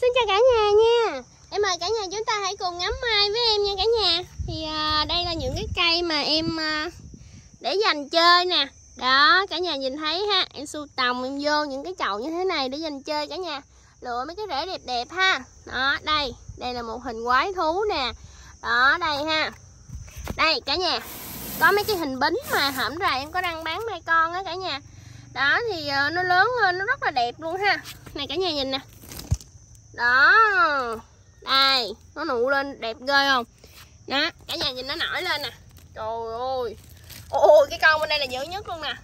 Xin chào cả nhà nha. Em mời cả nhà chúng ta hãy cùng ngắm mai với em nha cả nhà. Thì à, đây là những cái cây mà em à, để dành chơi nè. Đó cả nhà nhìn thấy ha. Em sưu tầm em vô những cái chậu như thế này để dành chơi cả nhà. Lựa mấy cái rễ đẹp đẹp ha. Đó đây. Đây là một hình quái thú nè. Đó đây ha. Đây cả nhà. Có mấy cái hình bính mà hổm rồi em có đăng bán mai con á cả nhà. Đó thì à, nó lớn lên nó rất là đẹp luôn ha. Này cả nhà nhìn nè đó. Đây, nó nụ lên đẹp ghê không? Đó, cả nhà nhìn nó nổi lên nè. Trời ơi. Ôi cái con bên đây là dữ nhất luôn nè.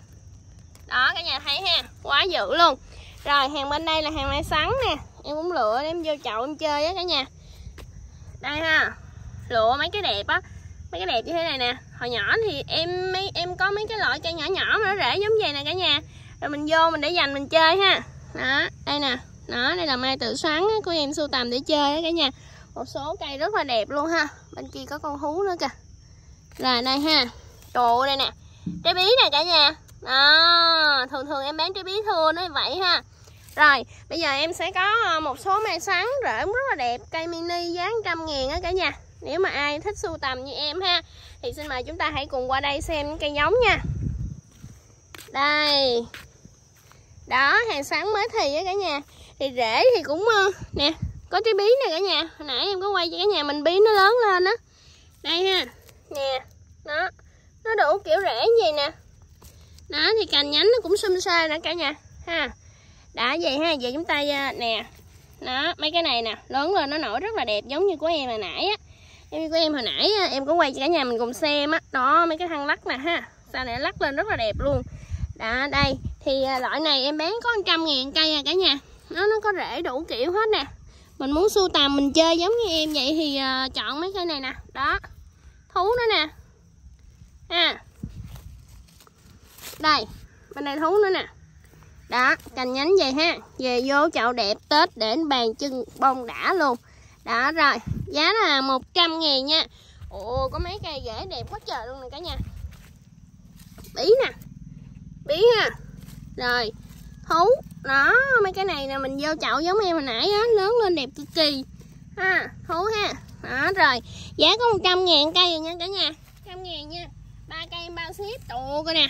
Đó, cả nhà thấy ha, quá dữ luôn. Rồi, hàng bên đây là hàng mai sắn nè. Em cũng lựa em vô chậu em chơi á cả nhà. Đây ha, lựa mấy cái đẹp á. Mấy cái đẹp như thế này nè. Hồi nhỏ thì em mấy, em có mấy cái loại cây nhỏ nhỏ mà nó rễ giống vậy nè cả nhà. Rồi mình vô mình để dành mình chơi ha. Đó, đây nè đó, đây là mai tự xoắn của em sưu tầm để chơi đó cả nhà. Một số cây rất là đẹp luôn ha. Bên kia có con hú nữa kìa. Là đây ha. Trụ đây nè. Trái bí nè cả nhà. Đó, thường thường em bán trái bí thưa nó vậy ha. Rồi, bây giờ em sẽ có ờ, một số mai xoắn rễ rất là đẹp. Cây mini giá trăm ngàn á cả nhà. Nếu mà ai thích sưu tầm như em ha, thì xin mời chúng ta hãy cùng qua đây xem những cây giống nha. Đây. Đó, hàng sáng mới thì á cả nhà thì rễ thì cũng ờ, nè có trái bí nè cả nhà. Hồi nãy em có quay cho cả nhà mình bí nó lớn lên á. Đây ha. Nè nó nó đủ kiểu rễ như vậy nè. Đó thì cành nhánh nó cũng xum xê nữa cả nhà ha. Đã vậy ha giờ chúng ta ờ, nè. Đó mấy cái này nè lớn lên nó nổi rất là đẹp giống như của em hồi nãy á. Em của em hồi nãy á, em có quay cho cả nhà mình cùng xem á. Đó mấy cái thăng lắc nè ha. Sao này lắc lên rất là đẹp luôn. Đó đây. Thì ờ, loại này em bán có 100 ngàn cây à cả nhà nó nó có rễ đủ kiểu hết nè. Mình muốn sưu tầm mình chơi giống như em vậy thì uh, chọn mấy cây này nè. Đó. Thú nữa nè. Ha đây bên đây thú nữa nè. Đó cành nhánh vậy ha. Về vô chậu đẹp tết để bàn chân bông đã luôn. Đó rồi. Giá là 100 ngàn nha. Ồ có mấy cây rễ đẹp quá trời luôn nè cả nhà. Bí nè. Bí ha. Rồi. Thú đó mấy cái này nè mình vô chậu giống em hồi nãy á lớn lên đẹp cực kỳ. Ha thú ha. Đó rồi giá có 100 ngàn cây rồi nha cả nhà. trăm ngàn nha. Ba cây em bao ship đồ coi nè.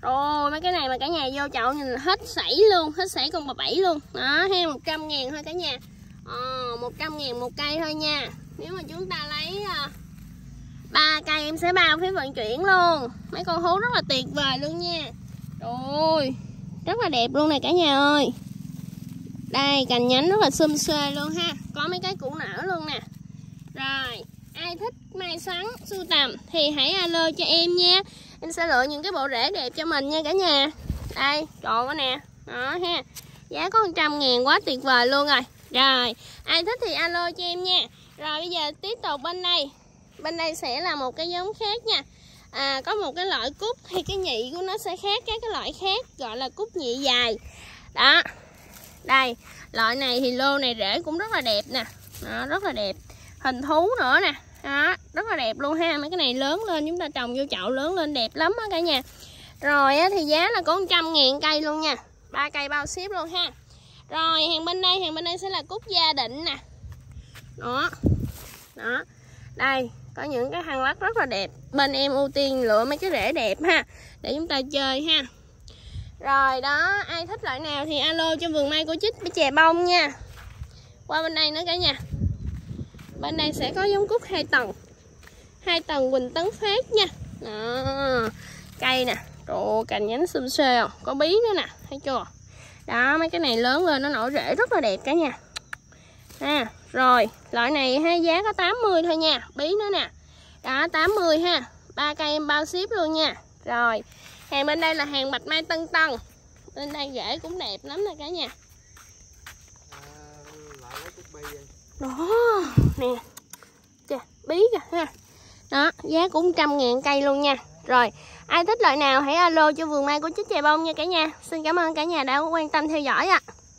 Rồi mấy cái này mà cả nhà vô chậu nhìn hết sảy luôn hết sảy con bà bảy luôn. Đó ha 100 ngàn thôi cả nhà. Ờ, 100 ngàn một cây thôi nha. Nếu mà chúng ta lấy ờ, ba cây em sẽ bao phí vận chuyển luôn. Mấy con hú rất là tuyệt vời luôn nha. Rồi rất là đẹp luôn này cả nhà ơi. Đây, cành nhánh rất là xum xuê luôn ha. Có mấy cái củ nở luôn nè. Rồi, ai thích mai sắn sưu tầm thì hãy alo cho em nha em sẽ lựa những cái bộ rễ đẹp cho mình nha cả nhà. Đây, trộn quá nè. Đó ha. Giá có 100 ngàn quá tuyệt vời luôn rồi. Rồi, ai thích thì alo cho em nha. Rồi, bây giờ tiếp tục bên đây. Bên đây sẽ là một cái giống khác nha à, có một cái loại cúc thì cái nhị của nó sẽ khác các cái loại khác gọi là cúc nhị dài. Đó. Đây loại này thì lô này rễ cũng rất là đẹp nè. Đó, rất là đẹp. Hình thú nữa nè. Đó, rất là đẹp luôn ha. Mấy cái này lớn lên chúng ta trồng vô chậu lớn lên đẹp lắm á cả nhà. Rồi á, thì giá là có 100 ngàn cây luôn nha. Ba cây bao ship luôn ha. Rồi hàng bên đây hàng bên đây sẽ là cúc gia định nè. Đó. Đó. Đây có những cái hàng lát rất là đẹp. Bên em ưu tiên lựa mấy cái rễ đẹp ha, để chúng ta chơi ha. Rồi, đó, ai thích loại nào thì alo cho vườn mai của chích với chè bông nha. Qua bên đây nữa cả nhà. Bên đây sẽ có giống cúc hai tầng. Hai tầng quỳnh tấn phát nha. Đó, cây nè Trời cành nhánh xum xê không có bí nữa nè, thấy chưa? Đó, mấy cái này lớn lên nó nổi rễ rất là đẹp cả nhà. Ha rồi loại này ha giá có 80 thôi nha bí nữa nè. Đó 80 ha ba cây em bao ship luôn nha. Rồi hàng bên đây là hàng bạch mai tân tân. Bên đây rễ cũng đẹp lắm nè cả nhà. Đó nè. Chà, bí kìa ha. Đó giá cũng trăm ngàn cây luôn nha. Rồi ai thích loại nào hãy alo cho vườn mai của chích chè bông nha cả nhà. Xin cảm ơn cả nhà đã quan tâm theo dõi ạ. à.